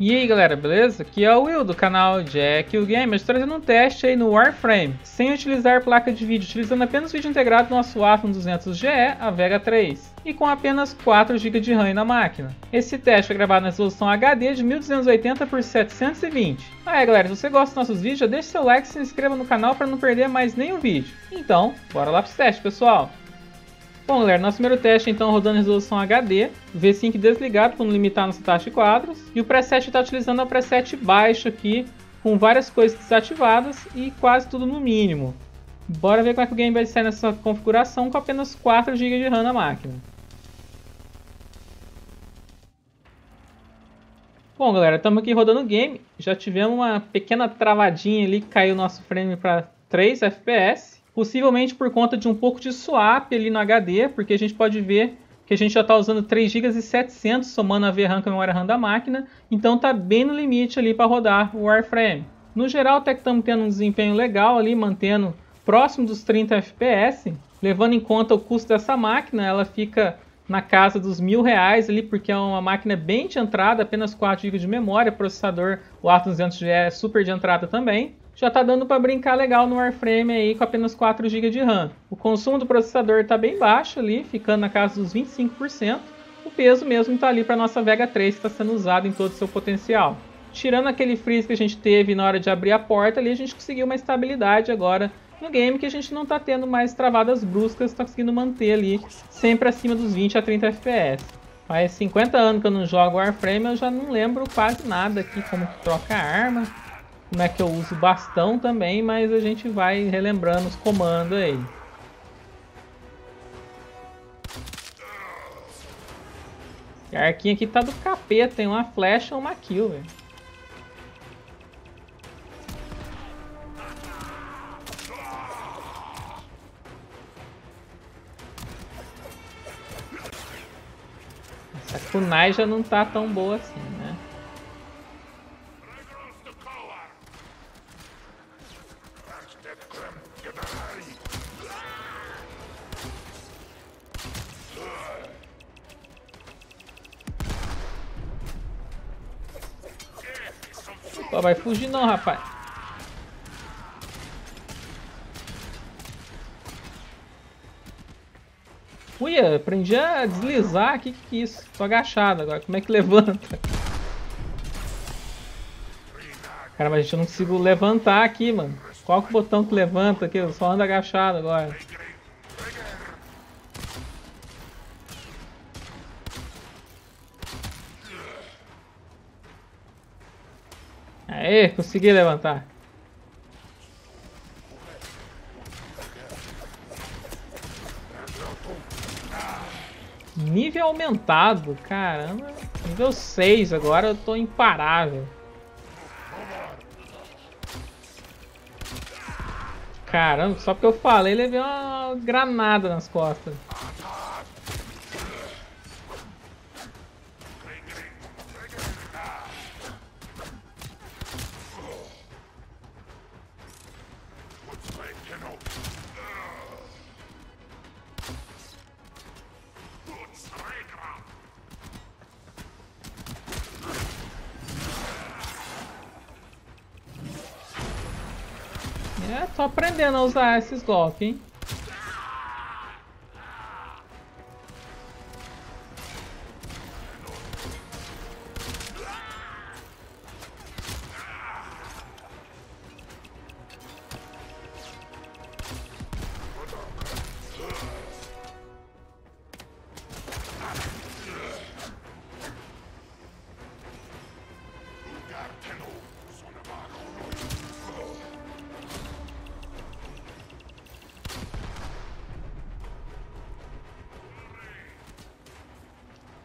E aí galera, beleza? Aqui é o Will do canal Jack o Gamers, trazendo um teste aí no Warframe, sem utilizar placa de vídeo, utilizando apenas vídeo integrado no nosso Atom 200GE, a Vega 3, e com apenas 4 GB de RAM na máquina. Esse teste foi gravado na resolução HD de 1280 x 720. Ah é galera, se você gosta dos nossos vídeos, já deixa seu like e se inscreva no canal para não perder mais nenhum vídeo. Então, bora lá pro teste pessoal! Bom galera, nosso primeiro teste então rodando em resolução HD, V5 desligado para não limitar nossa taxa de quadros, e o preset está utilizando o preset baixo aqui, com várias coisas desativadas e quase tudo no mínimo. Bora ver como é que o game vai sair nessa configuração com apenas 4 GB de RAM na máquina. Bom galera, estamos aqui rodando o game, já tivemos uma pequena travadinha ali que caiu nosso frame para 3 FPS, Possivelmente por conta de um pouco de swap ali no HD, porque a gente pode ver que a gente já está usando 3 GB e 700 somando a VRAM com a memória RAM da máquina, então está bem no limite ali para rodar o Warframe. No geral até que estamos tendo um desempenho legal ali, mantendo próximo dos 30 FPS, levando em conta o custo dessa máquina, ela fica na casa dos mil reais ali, porque é uma máquina bem de entrada, apenas 4 GB de memória, processador, o A200G é super de entrada também já está dando para brincar legal no Warframe aí com apenas 4 GB de RAM. O consumo do processador está bem baixo ali, ficando na casa dos 25%. O peso mesmo está ali para nossa Vega 3 que está sendo usado em todo o seu potencial. Tirando aquele freeze que a gente teve na hora de abrir a porta ali, a gente conseguiu uma estabilidade agora no game que a gente não está tendo mais travadas bruscas, está conseguindo manter ali sempre acima dos 20 a 30 FPS. Faz 50 anos que eu não jogo Warframe, eu já não lembro quase nada aqui, como que troca a arma, como é que eu uso bastão também, mas a gente vai relembrando os comandos aí. E a arquinha aqui tá do capeta, tem uma flecha ou uma kill, velho. Essa kunai já não tá tão boa assim, vai fugir não, rapaz. Uia, aprendi a deslizar. Que que é isso? Tô agachado agora. Como é que levanta? Cara, mas a gente não consigo levantar aqui, mano. Qual que é o botão que levanta aqui? Eu só ando agachado agora. Aê, consegui levantar. Nível aumentado, caramba. Nível 6, agora eu tô imparável. Caramba, só porque eu falei, levei uma granada nas costas. É, tô aprendendo a usar esses golpes, hein?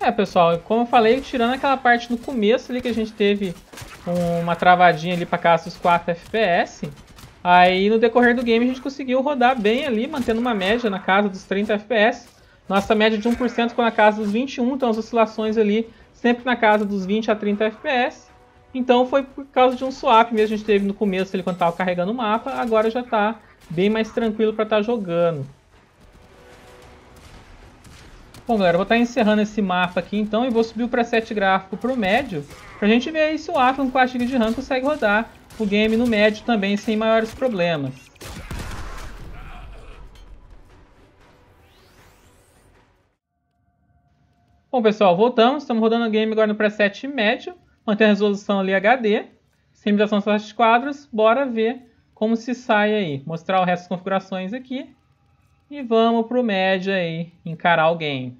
É, pessoal, como eu falei, tirando aquela parte no começo ali que a gente teve uma travadinha ali para casa dos 4 FPS, aí no decorrer do game a gente conseguiu rodar bem ali, mantendo uma média na casa dos 30 FPS. Nossa média de 1% ficou na casa dos 21, então as oscilações ali sempre na casa dos 20 a 30 FPS. Então foi por causa de um swap mesmo que a gente teve no começo ele quando estava carregando o mapa, agora já está bem mais tranquilo para estar tá jogando. Bom, galera, vou estar encerrando esse mapa aqui então e vou subir o preset gráfico para o médio para a gente ver aí se o Atlas com 4 GB de RAM consegue rodar o game no médio também sem maiores problemas. Bom pessoal, voltamos, estamos rodando o game agora no preset médio, mantém a resolução ali HD, sem limitação de quadros, bora ver como se sai aí, mostrar o resto das configurações aqui. E vamos pro médio aí, encarar game.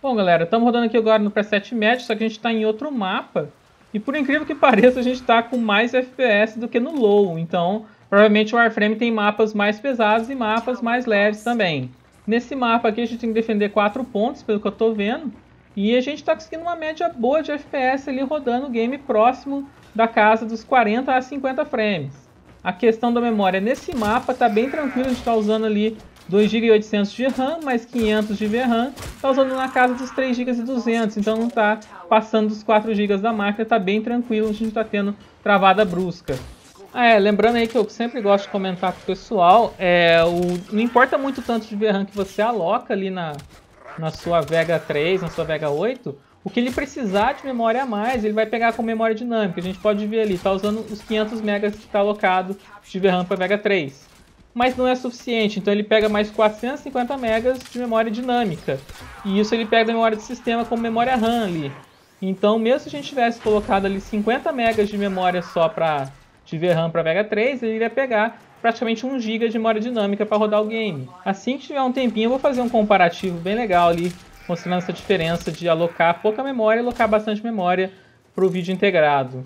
Bom, galera, estamos rodando aqui agora no preset médio, só que a gente está em outro mapa. E por incrível que pareça, a gente está com mais FPS do que no low. Então, provavelmente o Warframe tem mapas mais pesados e mapas mais leves também. Nesse mapa aqui a gente tem que defender 4 pontos, pelo que eu estou vendo. E a gente está conseguindo uma média boa de FPS ali rodando o game próximo da casa dos 40 a 50 frames. A questão da memória nesse mapa tá bem tranquilo, a gente está usando ali 2GB de RAM, mais 500 de VRAM, está usando na casa dos 3GB e 200, então não está passando dos 4GB da máquina, está bem tranquilo, a gente está tendo travada brusca. Ah, é, lembrando aí que eu sempre gosto de comentar com o pessoal, é, o, não importa muito tanto de VRAM que você aloca ali na, na sua Vega 3, na sua Vega 8, o que ele precisar de memória a mais, ele vai pegar com memória dinâmica. A gente pode ver ali, está usando os 500 MB que está alocado de VRAM para Vega 3. Mas não é suficiente, então ele pega mais 450 MB de memória dinâmica. E isso ele pega da memória do sistema como memória RAM ali. Então, mesmo se a gente tivesse colocado ali 50 MB de memória só para de VRAM para Vega 3, ele iria pegar praticamente 1 GB de memória dinâmica para rodar o game. Assim que tiver um tempinho, eu vou fazer um comparativo bem legal ali mostrando essa diferença de alocar pouca memória e alocar bastante memória para o vídeo integrado.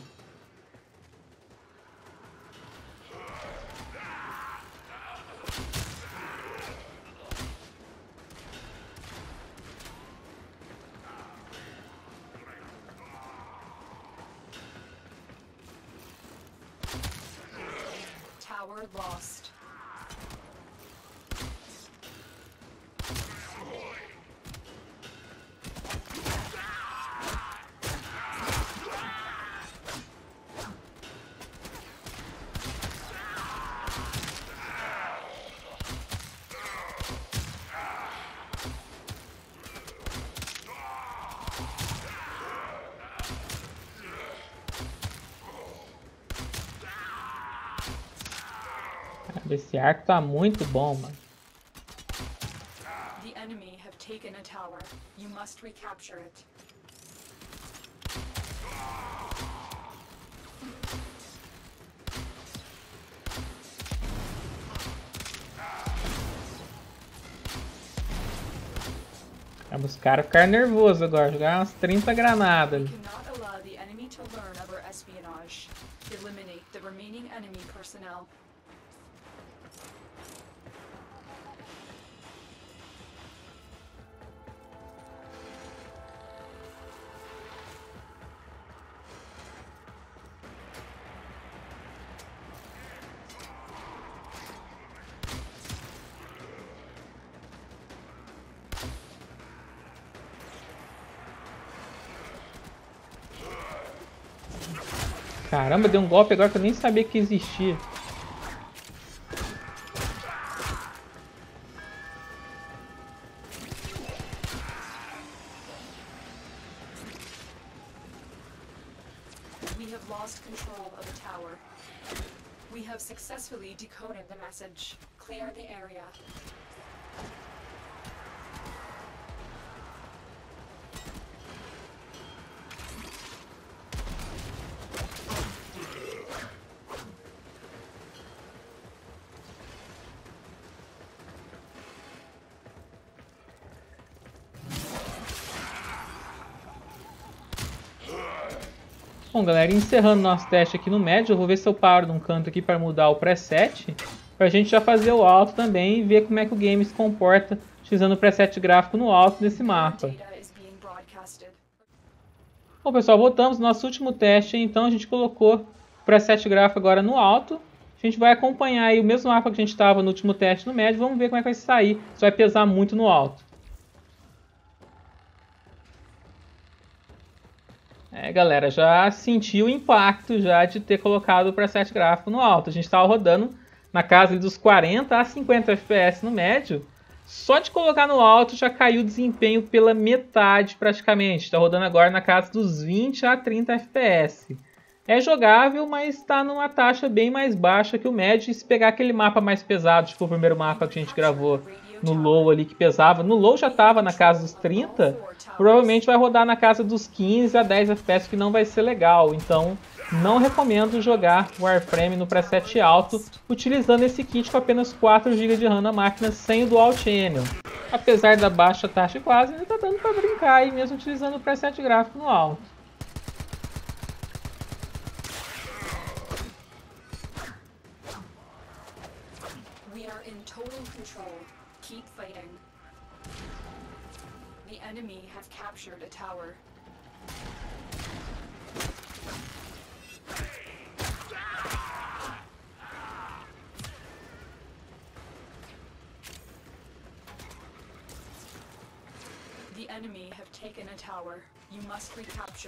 Tower lost. Esse arco tá muito bom, mano. The enemy have taken a tower. You must recapture it. Os caras ficaram nervosos agora, jogar umas 30 granadas. Caramba, deu um golpe agora que eu nem sabia que existia. We have lost control of the tower. We have successfully decoded the message. Clear the area. Bom, galera, encerrando nosso teste aqui no médio, eu vou ver se eu paro num canto aqui para mudar o preset, para a gente já fazer o alto também e ver como é que o game se comporta utilizando o preset gráfico no alto desse mapa. Bom, pessoal, voltamos no nosso último teste, então a gente colocou o preset gráfico agora no alto. A gente vai acompanhar aí o mesmo mapa que a gente estava no último teste no médio, vamos ver como é que vai sair, se vai pesar muito no alto. É, galera, já senti o impacto já de ter colocado o preset gráfico no alto. A gente estava rodando na casa dos 40 a 50 FPS no médio, Só de colocar no alto já caiu o desempenho pela metade praticamente. Está rodando agora na casa dos 20 a 30 FPS. É jogável, mas está numa taxa bem mais baixa que o médio. E se pegar aquele mapa mais pesado, tipo o primeiro mapa que a gente gravou no low ali que pesava, no low já estava na casa dos 30, provavelmente vai rodar na casa dos 15 a 10 FPS, que não vai ser legal. Então, não recomendo jogar Warframe no preset alto utilizando esse kit com apenas 4 GB de RAM na máquina sem o Dual Channel. Apesar da baixa taxa quase, ainda está dando para brincar aí mesmo utilizando o preset gráfico no alto. The enemy have captured a tower.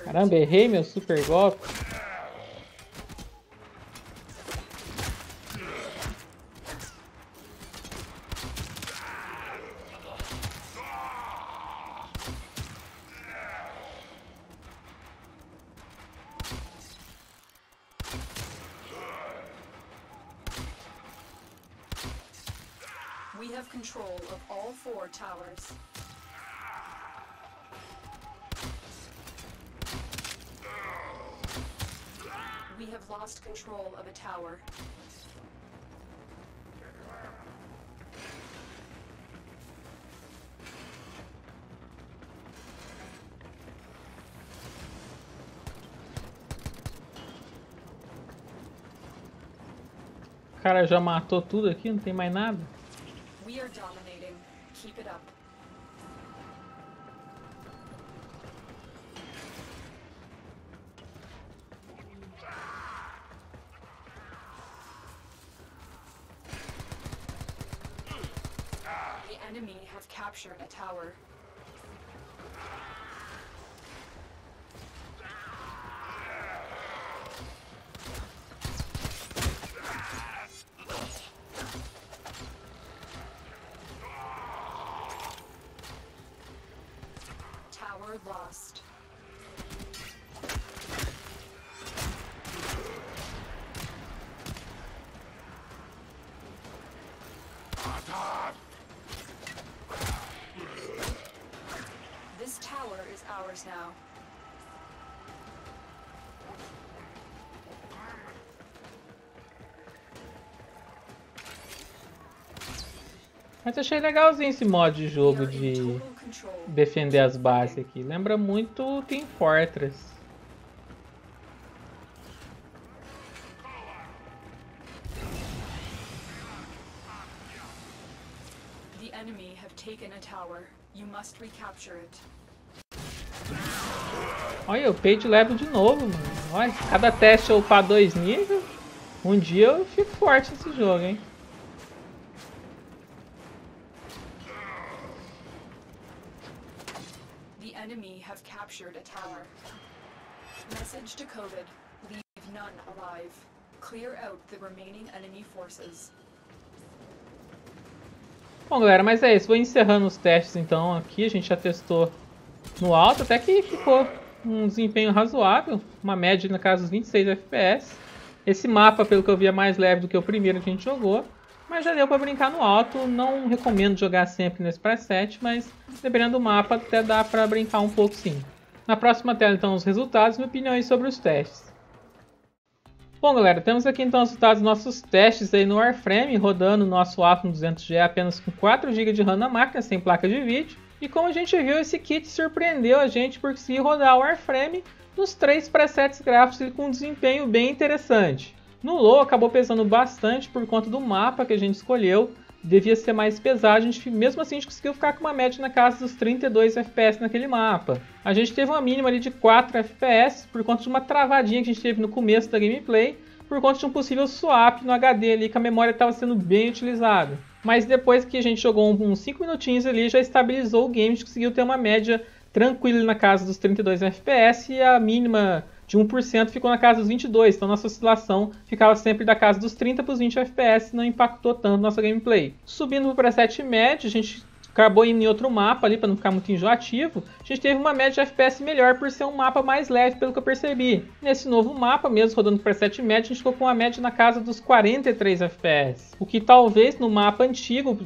Caramba, errei meu super golpe. We have control of all four towers. We have lost control of a tower. O cara já matou tudo aqui, não tem mais nada. We are. Keep it up. The enemy have captured a tower. Tower lost. ours now. Mas achei legalzinho esse modo de jogo de defender as bases aqui. Lembra muito Team Fortress. The enemy have taken a tower. You must recapture it. Olha, o page level de novo, mano. Olha, cada teste eu upar dois níveis. Um dia eu fico forte nesse jogo, hein. The enemy have captured a tower. Message decoded. Leave none alive. Clear out the remaining enemy forces. Bom, galera, mas é isso. Vou encerrando os testes, então. Aqui a gente já testou no alto, até que ficou um desempenho razoável, uma média na casa dos 26 FPS. Esse mapa, pelo que eu vi, é mais leve do que o primeiro que a gente jogou, mas já deu para brincar no alto. Não recomendo jogar sempre nesse preset, mas dependendo do mapa até dá para brincar um pouco sim. Na próxima tela então os resultados e opinião sobre os testes. Bom galera, temos aqui então os resultados dos nossos testes aí no Warframe, rodando o nosso Atom 200G apenas com 4 GB de RAM na máquina, sem placa de vídeo. E como a gente viu, esse kit surpreendeu a gente por conseguir rodar o Warframe nos três presets gráficos com um desempenho bem interessante. No low acabou pesando bastante por conta do mapa que a gente escolheu, devia ser mais pesado, a gente, mesmo assim a gente conseguiu ficar com uma média na casa dos 32 FPS naquele mapa. A gente teve uma mínima ali de 4 FPS por conta de uma travadinha que a gente teve no começo da gameplay, por conta de um possível swap no HD ali que a memória estava sendo bem utilizada. Mas depois que a gente jogou uns 5 minutinhos ali, já estabilizou o game, a gente conseguiu ter uma média tranquila na casa dos 32 FPS e a mínima de 1% ficou na casa dos 22, então nossa oscilação ficava sempre da casa dos 30 para os 20 FPS, não impactou tanto nossa gameplay. Subindo para o preset médio, a gente acabou indo em outro mapa ali para não ficar muito enjoativo, a gente teve uma média de FPS melhor por ser um mapa mais leve, pelo que eu percebi. Nesse novo mapa, mesmo rodando para 7 média, a gente ficou com uma média na casa dos 43 FPS. O que talvez no mapa antigo,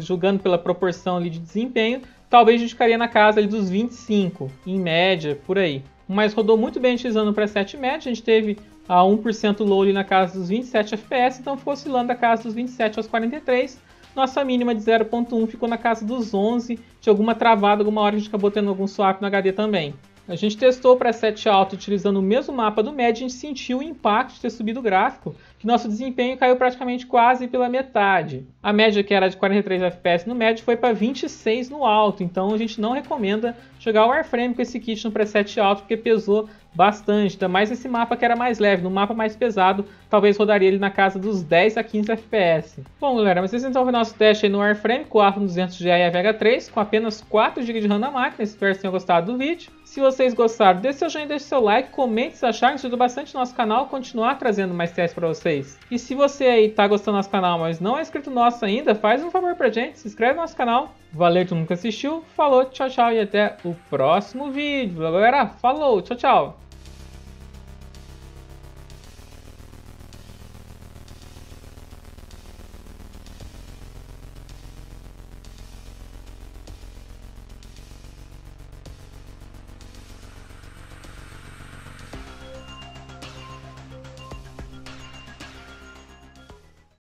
julgando pela proporção ali de desempenho, talvez a gente ficaria na casa ali dos 25, em média, por aí. Mas rodou muito bem utilizando o preset médio, a gente teve a 1% low na casa dos 27 FPS, então ficou oscilando da casa dos 27 aos 43. Nossa mínima de 0.1 ficou na casa dos 11, de alguma travada, alguma hora a gente acabou tendo algum swap no HD também. A gente testou o preset alto utilizando o mesmo mapa do e a gente sentiu o impacto de ter subido o gráfico, que nosso desempenho caiu praticamente quase pela metade. A média que era de 43 FPS no médio foi para 26 no alto, então a gente não recomenda jogar o Warframe com esse kit no preset alto porque pesou bastante, ainda mais esse mapa que era mais leve, no mapa mais pesado, talvez rodaria ele na casa dos 10 a 15 FPS. Bom galera, vocês então ver nosso teste no Warframe com o Arco 200G e a Vega 3 com apenas 4 GB de RAM na máquina, espero que tenham gostado do vídeo. Se vocês gostaram, deixe seu joinha, deixe seu like, comente se acharam, ajuda bastante o nosso canal a continuar trazendo mais testes para vocês. E se você aí tá gostando do nosso canal, mas não é inscrito nosso ainda, faz um favor pra gente, se inscreve no nosso canal. Valeu mundo que assistiu, falou, tchau, tchau e até o próximo vídeo. Galera, falou, tchau, tchau.